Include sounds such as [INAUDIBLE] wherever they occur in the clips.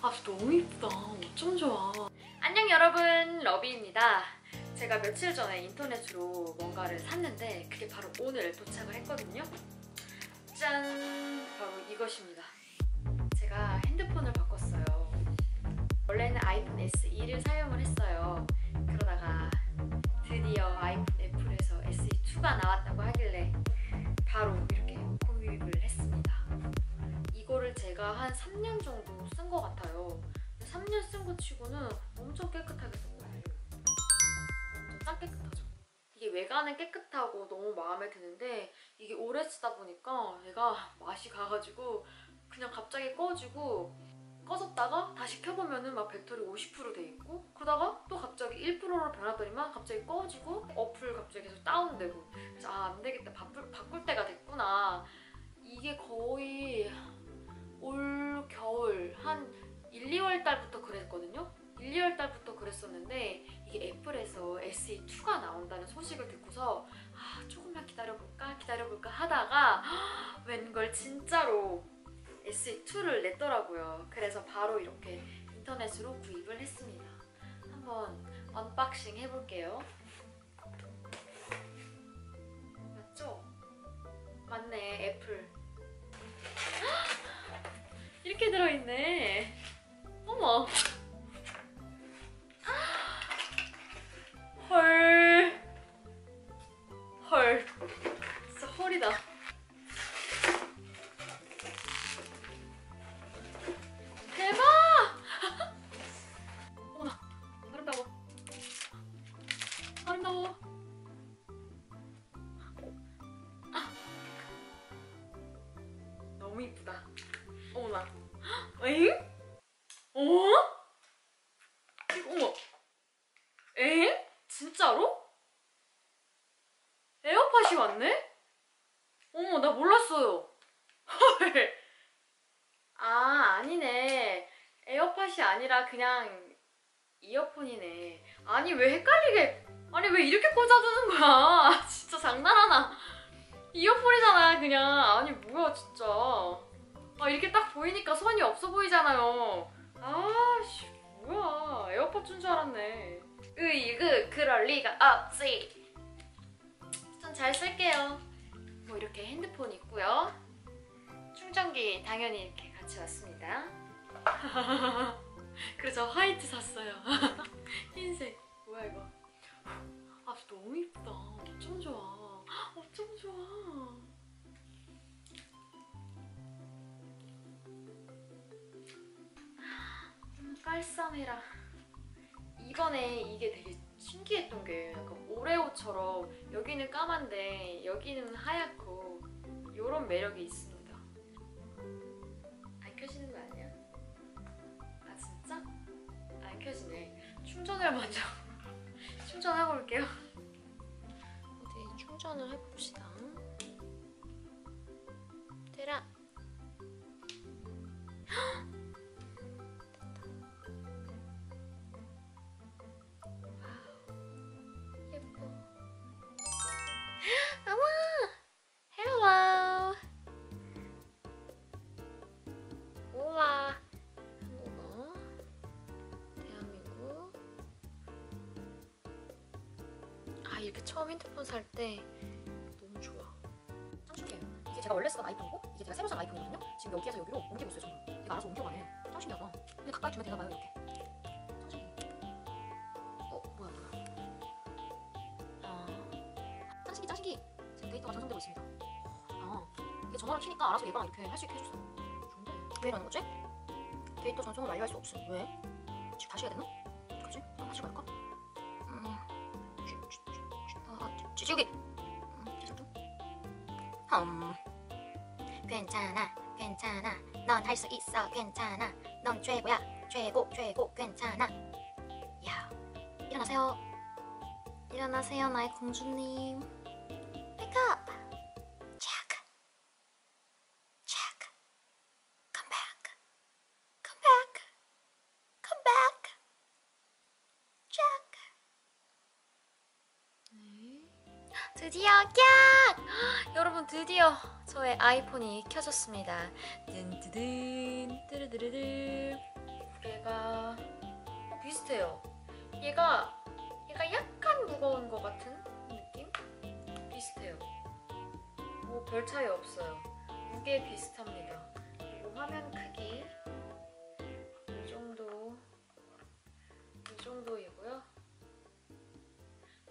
아 너무 이쁘다. 어쩜 좋아. 안녕 여러분 러비입니다. 제가 며칠 전에 인터넷으로 뭔가를 샀는데 그게 바로 오늘 도착을 했거든요. 짠! 바로 이것입니다. 제가 핸드폰을 바꿨어요. 원래는 아이폰 SE를 사용을 했어요. 그러다가 드디어 아이폰 애플에서 SE2가 나왔다고 하길래 바로 제가 한 3년 정도 쓴 것 같아요. 3년 쓴 거 치고는 엄청 깨끗하게 썼거든요. 엄청 짱 깨끗하죠. 이게 외관은 깨끗하고 너무 마음에 드는데 이게 오래 쓰다 보니까 얘가 맛이 가가지고 그냥 갑자기 꺼지고 꺼졌다가 다시 켜보면은 막 배터리 50%돼 있고 그러다가 또 갑자기 1%로 변하더니만 갑자기 꺼지고 어플 갑자기 계속 다운되고 자 안되겠다 바꿀, 바꿀 때가 됐구나 이게 거의 올 겨울 한 1, 2월 달부터 그랬거든요 1, 2월 달부터 그랬었는데 이게 애플에서 SE2가 나온다는 소식을 듣고서 아 조금만 기다려볼까 기다려볼까 하다가 웬걸 진짜로 SE2를 냈더라고요. 그래서 바로 이렇게 인터넷으로 구입을 했습니다. 한번 unboxing 해볼게요. 맞죠? 이쁘다. 어머나. 에잉? 어? 어머. 에잉? 진짜로? 에어팟이 왔네? 어머, 나 몰랐어요. 헐. [LAUGHS] 아, 아니네. 에어팟이 아니라 그냥 이어폰이네. 아니, 왜 헷갈리게. 아니, 왜 이렇게 꽂아두는 거야? [LAUGHS] 진짜 장난하나. 이어폰이잖아, 그냥. 아니, 뭐야, 진짜. 아, 이렇게 딱 보이니까 선이 없어 보이잖아요. 아, 씨, 뭐야. 에어팟 준 줄 알았네. 으이그, 그럴 리가 없지. 전 잘 쓸게요. 뭐, 이렇게 핸드폰 있고요. 충전기 당연히 이렇게 같이 왔습니다. [LAUGHS] 그래서 화이트 샀어요. [LAUGHS] 흰색. 뭐야 이거? 아 너무 이쁘다. 깔쌈해라. 이번에 이게 되게 신기했던 게 약간 오레오처럼 여기는 까만데 여기는 하얗고 이런 매력이 있습니다. 처음 핸드폰 살 때 너무 좋아. 짱 신기해요. 이게 제가 원래 쓰던 아이폰이고, 이게 제가 새로 산 아이폰이거든요? 지금 여기에서 여기로 옮기고 있어요, 저는. 얘가 알아서 옮겨가네. 짱 신기하다. 근데 가까이 두면 되나봐요, 이렇게. 짱 신기해. 어, 뭐야, 뭐야. 아, 짱 신기, 짱 신기. 지금 데이터가 전송되고 있습니다. 아, 이게 전화를 키니까 알아서 얘가 이렇게 할 수 있게 해줬어. 좋은데? 왜 이러는 거지? 데이터 전송을 완료할 수 없음. 왜? 지금 다시 해야 되나? 지우기. 음. 괜찮아 괜찮아. 넌 할 수 있어 괜찮아. 넌 최고야 최고 최고 괜찮아. 야 일어나세요. 일어나세요 나의 공주님 드디어 깍 [GASPS] 여러분 드디어 저의 아이폰이 켜졌습니다. 든드든 뜨르드르드 얘가 어, 비슷해요. 얘가 얘가 약간 무거운 것 같은 느낌? 비슷해요. 뭐 별 차이 없어요. 무게 비슷합니다. 그리고 화면 크기 이 정도 이 정도이고요.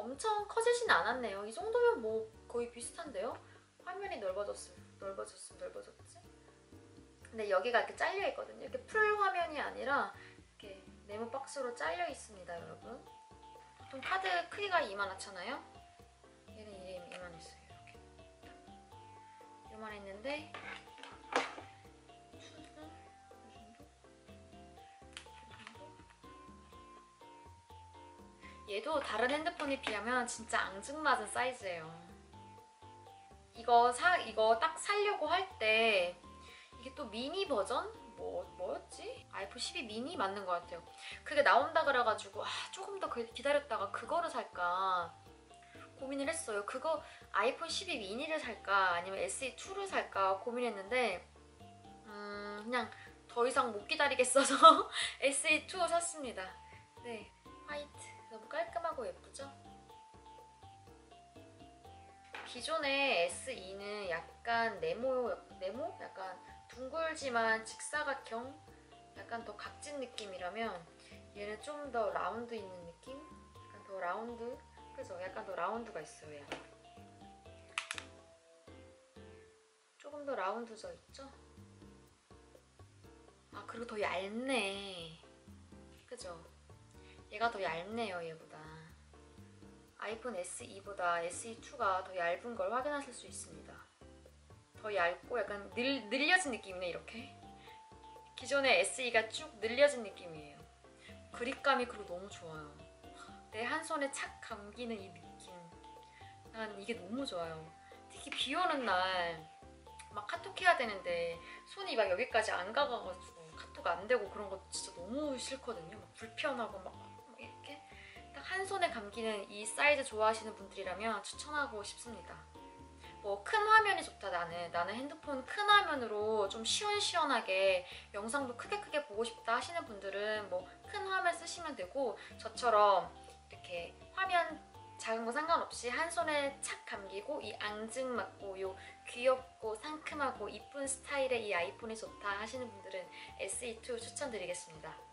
엄청 커지진 않았네요. 이 정도면 뭐 거의 비슷한데요? 화면이 넓어졌음, 넓어졌음, 넓어졌지? 근데 여기가 이렇게 잘려 있거든요. 이렇게 풀 화면이 아니라 이렇게 네모 박스로 잘려 있습니다, 여러분. 보통 카드 크기가 이만하잖아요. 얘는 이만했어요, 이렇게. 이만했는데 얘도 다른 핸드폰에 비하면 진짜 앙증맞은 사이즈예요. 이거 사 이거 딱 살려고 할 때 이게 또 미니 버전 뭐 뭐였지? 아이폰 12 미니 맞는 것 같아요. 그게 나온다 그래가지고 아, 조금 더 그- 기다렸다가 그거를 살까 고민을 했어요. 그거 아이폰 12 미니를 살까 아니면 SE 2를 살까 고민했는데 음 그냥 더 이상 못 기다리겠어서 [LAUGHS] SE 2 샀습니다. 네 화이트 너무 깔끔하고 예쁘죠? 기존의 SE는 약간 네모, 네모? 약간 둥글지만 직사각형? 약간 더 각진 느낌이라면 얘는 좀 더 라운드 있는 느낌? 약간 더 라운드? 그죠? 약간 더 라운드가 있어요, 얘가. 조금 더 라운드져 있죠? 아, 그리고 더 얇네. 그죠? 얘가 더 얇네요, 얘보다. 아이폰 SE보다 SE2가 더 얇은 걸 확인하실 수 있습니다. 더 얇고 약간 늘, 늘려진 느낌이네, 이렇게. 기존의 SE가 쭉 늘려진 느낌이에요. 그립감이 그리고 너무 좋아요. 내 한 손에 착 감기는 이 느낌. 난 이게 너무 좋아요. 특히 비 오는 날 막 카톡 해야 되는데 손이 막 여기까지 안 가가지고 카톡 안 되고 그런 거 진짜 너무 싫거든요. 막 불편하고 막, 한 손에 감기는 이 사이즈 좋아하시는 분들이라면 추천하고 싶습니다. 뭐 큰 화면이 좋다 나는 나는 핸드폰 큰 화면으로 좀 시원시원하게 영상도 크게 크게 보고 싶다 하시는 분들은 뭐 큰 화면 쓰시면 되고 저처럼 이렇게 화면 작은 거 상관없이 한 손에 착 감기고 이 앙증 맞고 요 귀엽고 상큼하고 이쁜 스타일의 이 아이폰이 좋다 하시는 분들은 SE2 추천드리겠습니다.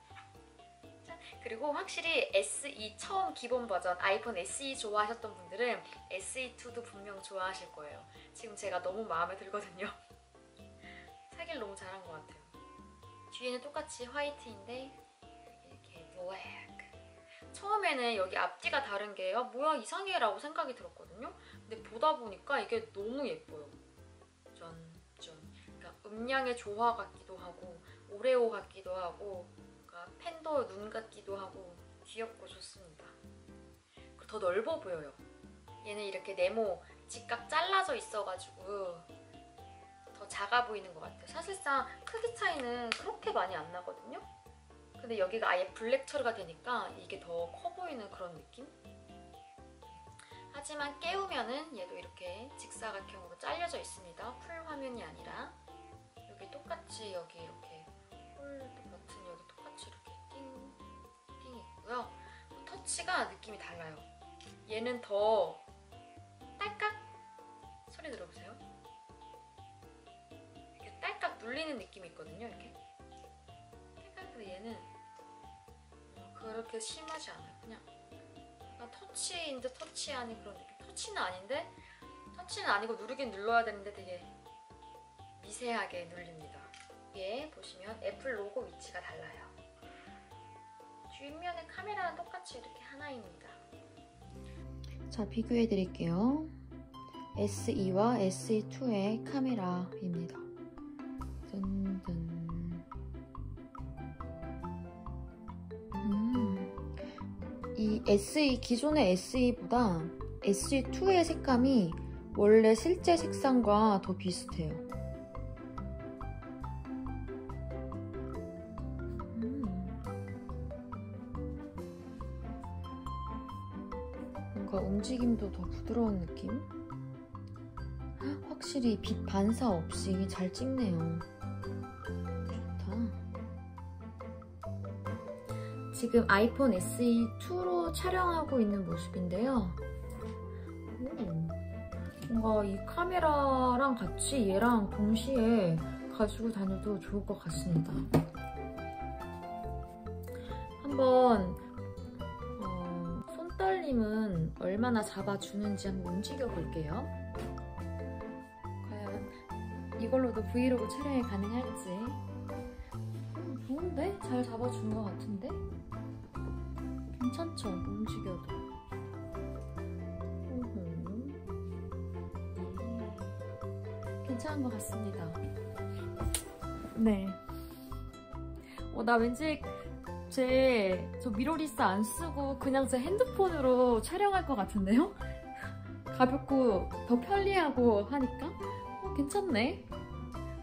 짠. 그리고 확실히 SE 처음 기본 버전 아이폰 SE 좋아하셨던 분들은 SE2도 분명 좋아하실 거예요. 지금 제가 너무 마음에 들거든요. [LAUGHS] 사길 너무 잘한 것 같아요. 뒤에는 똑같이 화이트인데 이렇게 블랙. 처음에는 여기 앞뒤가 다른 게 아, 뭐야 이상해 라고 생각이 들었거든요. 근데 보다 보니까 이게 너무 예뻐요. 전, 전. 그러니까 음량의 조화 같기도 하고 오레오 같기도 하고 그러니까 팬더 눈 같기도 하고 귀엽고 좋습니다. 더 넓어 보여요. 얘는 이렇게 네모 직각 잘라져 있어가지고 더 작아 보이는 것 같아요. 사실상 크기 차이는 그렇게 많이 안 나거든요. 근데 여기가 아예 블랙 처리가 되니까 이게 더 커 보이는 그런 느낌? 하지만 깨우면은 얘도 이렇게 직사각형으로 잘려져 있습니다. 풀 화면이 아니라 터치가 느낌이 달라요. 얘는 더 딸깍 소리 들어보세요. 이렇게 딸깍 눌리는 느낌이 있거든요. 이렇게 근데 얘는 어, 그렇게 심하지 않아요. 그냥 약간 터치인 듯 터치 아닌 그런 느낌. 터치는 아닌데 터치는 아니고 누르긴 눌러야 되는데 되게 미세하게 눌립니다. 위에 보시면 애플 로고 위치가 달라요. 뒷면의 카메라는 똑같이 이렇게 하나입니다. 자, 비교해 드릴게요. SE와 SE2의 카메라입니다. 든든. 음. 이 SE, 기존의 SE보다 SE2의 색감이 원래 실제 색상과 더 비슷해요. 뭔가 움직임도 더 부드러운 느낌? 확실히 빛 반사 없이 잘 찍네요. 좋다. 지금 아이폰 SE2로 촬영하고 있는 모습인데요. 오, 뭔가 이 카메라랑 같이 얘랑 동시에 가지고 다녀도 좋을 것 같습니다. 한번 어, 손떨림은 얼마나 잡아주는지 한번 움직여 볼게요. 과연 이걸로도 브이로그 촬영이 가능할지. 음, 좋은데? 잘 잡아준 것 같은데? 괜찮죠? 움직여도. 네. 괜찮은 것 같습니다. 네. 어, 나 왠지 제 저 미러리스 안 쓰고 그냥 제 핸드폰으로 촬영할 것 같은데요? [LAUGHS] 가볍고 더 편리하고 하니까 어, 괜찮네.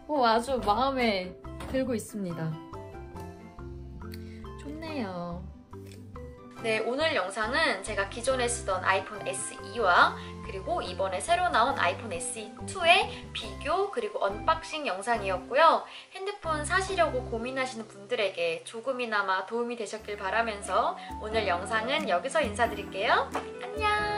어, 아주 마음에 들고 있습니다. 좋네요. 네, 오늘 영상은 제가 기존에 쓰던 아이폰 SE와 그리고 이번에 새로 나온 아이폰 SE2의 비교 그리고 unboxing 영상이었고요. 핸드폰 사시려고 고민하시는 분들에게 조금이나마 도움이 되셨길 바라면서 오늘 영상은 여기서 인사드릴게요. 안녕!